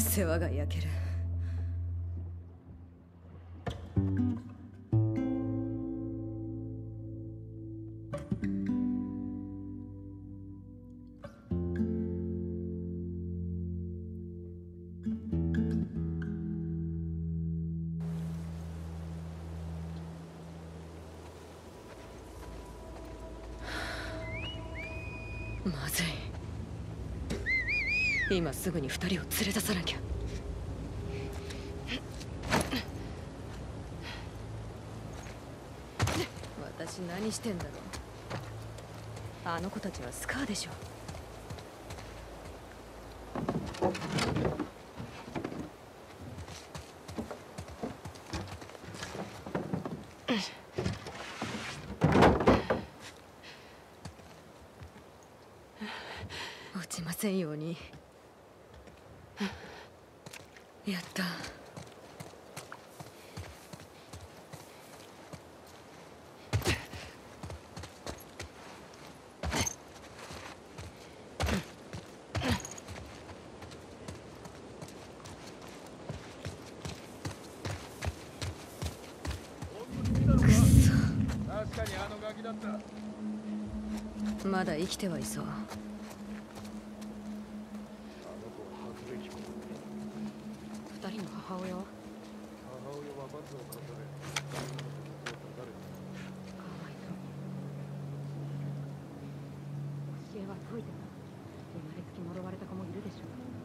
世話が焼ける。まずい。今すぐに二人を連れ出さなきゃ。私何してんだろう。あの子たちはスカーでしょ。落ちませんように。やった。まだ生きてはいそうあの子を吐くべきも二人の母親は？母親は罰を課されかわいそうに教えは解いてた生まれつき呪われた子もいるでしょう。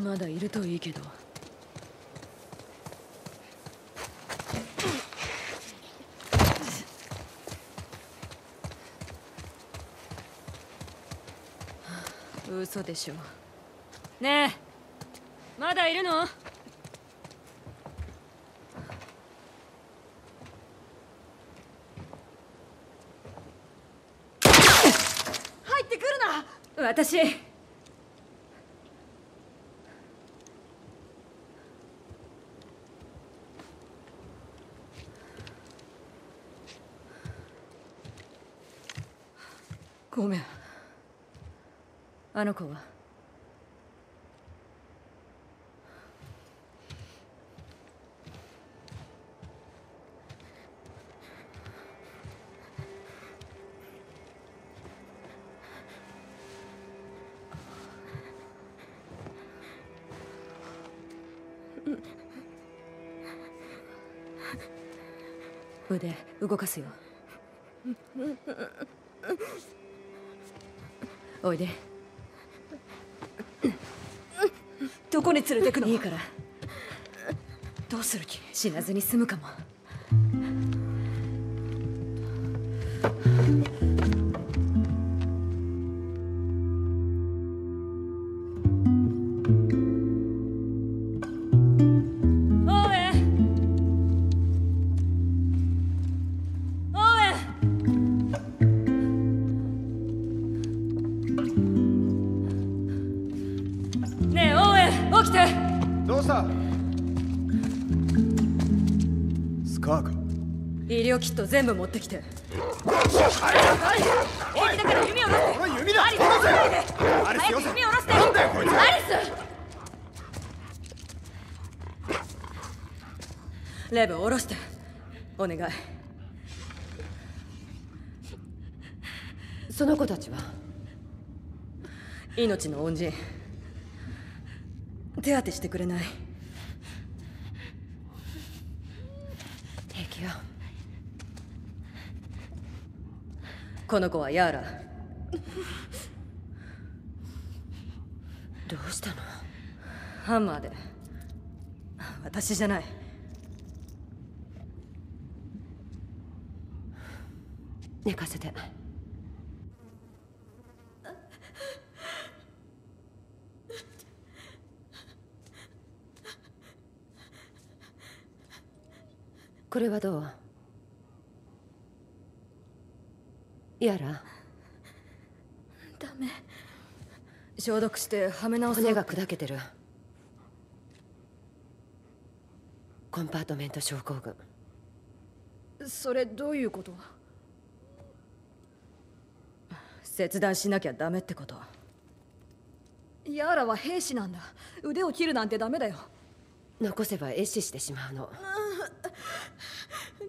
まだいるといいけど。嘘でしょ。ねえまだいるの？入ってくるな！私ごめんあの子は？腕動かすよ。おいで。どこに連れてくの？いいから。どうする気？死なずに済むかも。どうした？スカーか医療キット全部持ってきて。あれだはいだから弓を下ろして弓だアリス下ろせアリスよせ。弓下ろして。なんだよこいつアリス。レブを下ろして。お願い。その子たちは？命の恩人。手当てしてくれない？平気よ。この子はヤーラ。どうしたの？ハンマーで。私じゃない。寝かせて。これはどう？やら？ダメ。消毒してはめ直そう骨が砕けてる。コンパートメント症候群。それどういうこと？切断しなきゃダメってこと？ヤーラは兵士なんだ。腕を切るなんてダメだよ。残せば壊死してしまうの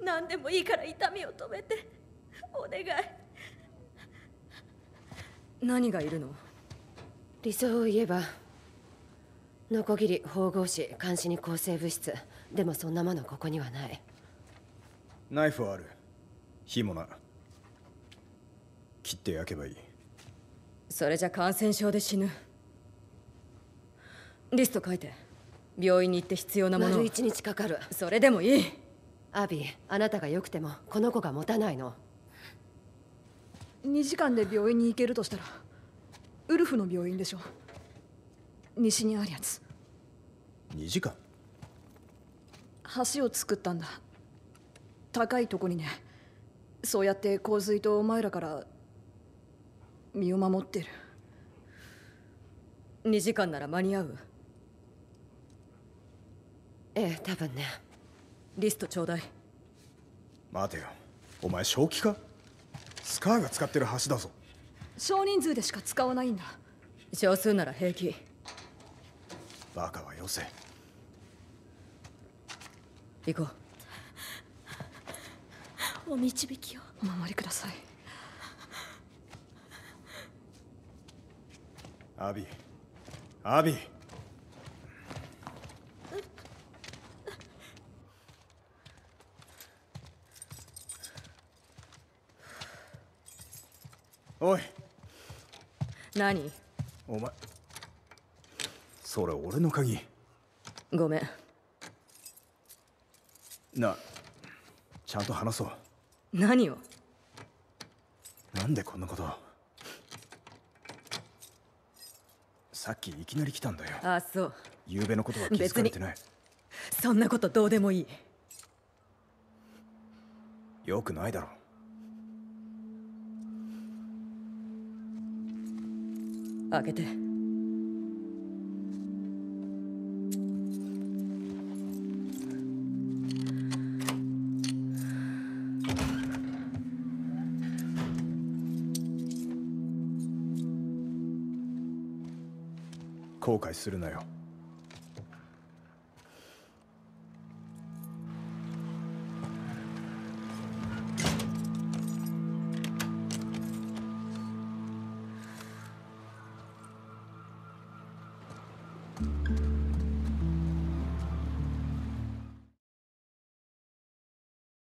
何でもいいから痛みを止めて。お願い。何がいるの？理想を言えばノコギリ縫合紙監視に抗生物質。でもそんなものここにはない。ナイフはある。火もな。切って焼けばいい。それじゃ感染症で死ぬ。リスト書いて。病院に行って必要なものを。丸一日かかる。それでもいいアビーあなたが良くてもこの子が持たないの。2時間で病院に行けるとしたらウルフの病院でしょ西にあるやつ。2時間？橋を作ったんだ。高いとこにね。そうやって洪水とお前らから身を守ってる。2時間なら間に合う？ええ多分ねリストちょうだい。待てよ。お前正気か？スカーが使ってる橋だぞ。少人数でしか使わないんだ。少数なら平気。バカはよせ。行こう。お導きを。お守りください。アビ。アビおい。何？お前。それ俺の鍵。ごめん。なちゃんと話そう。何を？なんでこんなこと？さっきいきなり来たんだよ。あそう。昨べのことは気づかれてない。そんなことどうでもいい。よくないだろ開けて。後悔するなよ。